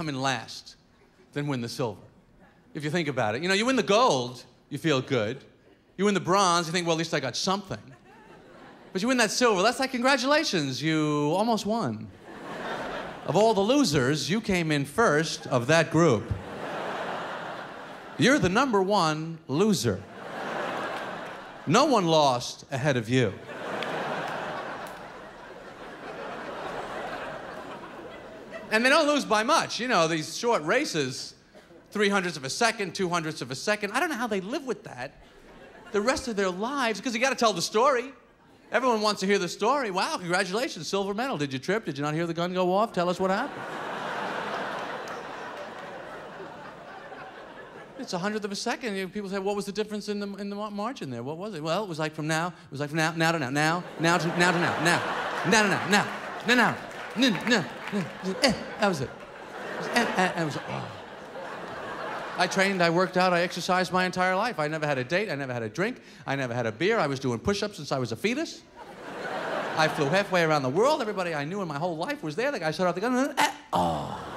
come in last than win the silver. If you think about it, you know, you win the gold, you feel good. You win the bronze, you think, well, at least I got something. But you win that silver, that's like, congratulations, you almost won. Of all the losers, you came in first of that group. You're the number one loser. No one lost ahead of you. And they don't lose by much. You know, these short races, three hundredths of a second, two hundredths of a second. I don't know how they live with that the rest of their lives because you got to tell the story. Everyone wants to hear the story. Wow, congratulations, silver medal. Did you trip? Did you not hear the gun go off? Tell us what happened. It's a hundredth of a second. You know, people say, what was the difference in the, in the margin there? What was it? Well, it was like from now, it was like from now, now to now, now, now to now to now, now, now to now, now, now, now, now, now, now, eh, that was it. Eh, eh, was, oh. I trained, I worked out, I exercised my entire life. I never had a date, I never had a drink, I never had a beer. I was doing push ups since I was a fetus. I flew halfway around the world. Everybody I knew in my whole life was there. The guy shut off the gun. And, oh.